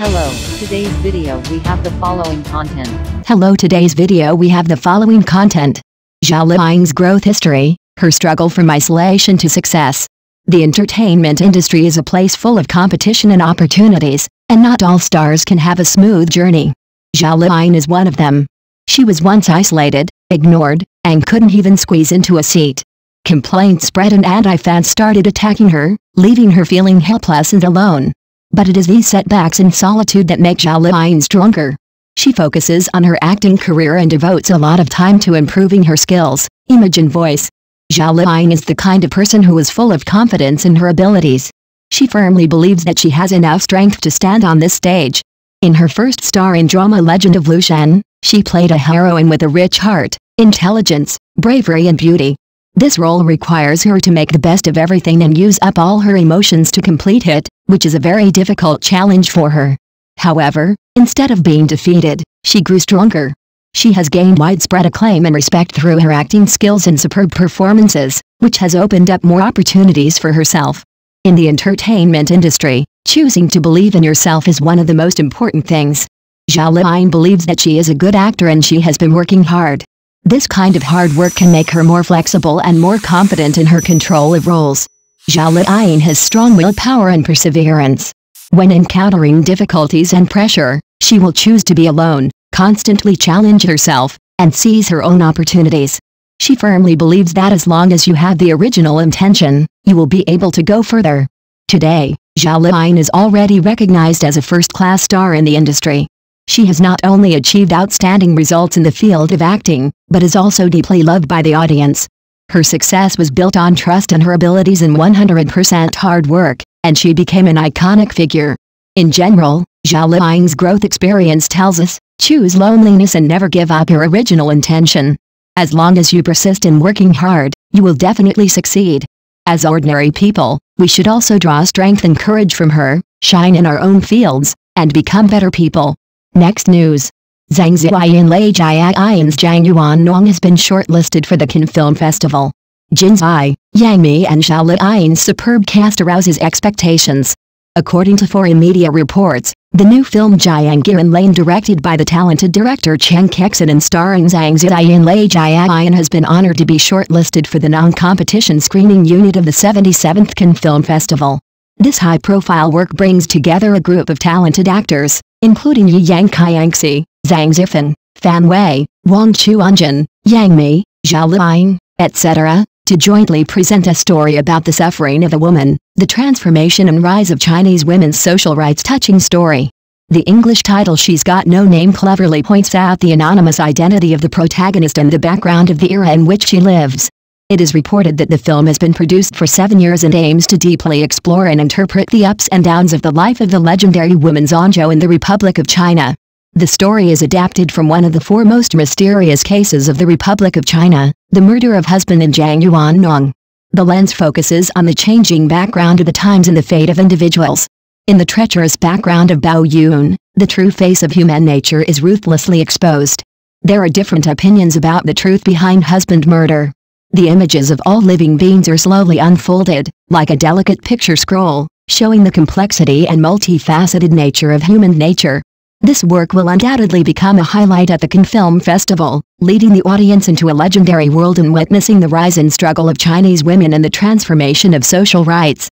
Hello, today's video we have the following content. Hello today's video we have the following content. Zhao growth history, her struggle from isolation to success. The entertainment industry is a place full of competition and opportunities, and not all stars can have a smooth journey. Zhao is one of them. She was once isolated, ignored, and couldn't even squeeze into a seat. Complaints spread and anti-fans started attacking her, leaving her feeling helpless and alone. But it is these setbacks and solitude that make Zhao Liying stronger. She focuses on her acting career and devotes a lot of time to improving her skills, image and voice. Zhao Liying is the kind of person who is full of confidence in her abilities. She firmly believes that she has enough strength to stand on this stage. In her first starring drama Legend of Lu Zhen, she played a heroine with a rich heart, intelligence, bravery and beauty. This role requires her to make the best of everything and use up all her emotions to complete it, which is a very difficult challenge for her. However, instead of being defeated, she grew stronger. She has gained widespread acclaim and respect through her acting skills and superb performances, which has opened up more opportunities for herself. In the entertainment industry, choosing to believe in yourself is one of the most important things. Zhao Liying believes that she is a good actor and she has been working hard. This kind of hard work can make her more flexible and more confident in her control of roles. Zhao Liying has strong willpower and perseverance. When encountering difficulties and pressure, she will choose to be alone, constantly challenge herself, and seize her own opportunities. She firmly believes that as long as you have the original intention, you will be able to go further. Today, Zhao Liying is already recognized as a first-class star in the industry. She has not only achieved outstanding results in the field of acting, but is also deeply loved by the audience. Her success was built on trust in her abilities and 100% hard work, and she became an iconic figure. In general, Zhao Liying's growth experience tells us, choose loneliness and never give up your original intention. As long as you persist in working hard, you will definitely succeed. As ordinary people, we should also draw strength and courage from her, shine in our own fields, and become better people. Next news. Zhang Ziyi Lei Jiayin's Zhang Yuan Nong has been shortlisted for the Cannes Film Festival. Jin Zai, Yang Mi and Zhao Liying's superb cast arouses expectations. According to foreign media reports, the new film Jiang Lane directed by the talented director Chen Kexin and starring Zhang Ziyi Lei Jiayin has been honored to be shortlisted for the non-competition screening unit of the 77th Cannes Film Festival. This high-profile work brings together a group of talented actors, including Yi Yang Qianxi, Zhang Zifeng, Fan Wei, Wang Chuanjun, Yang Mi, Zhao Liying, etc., to jointly present a story about the suffering of a woman, the transformation and rise of Chinese women's social rights touching story. The English title She's Got No Name cleverly points out the anonymous identity of the protagonist and the background of the era in which she lives. It is reported that the film has been produced for seven years and aims to deeply explore and interpret the ups and downs of the life of the legendary woman Zhou in the Republic of China. The story is adapted from one of the four most mysterious cases of the Republic of China, the murder of husband in Zhang Yuannong. The lens focuses on the changing background of the times and the fate of individuals. In the treacherous background of Bao Yun, the true face of human nature is ruthlessly exposed. There are different opinions about the truth behind husband murder. The images of all living beings are slowly unfolded, like a delicate picture scroll, showing the complexity and multifaceted nature of human nature. This work will undoubtedly become a highlight at the Cannes Film Festival, leading the audience into a legendary world and witnessing the rise and struggle of Chinese women and the transformation of social rights.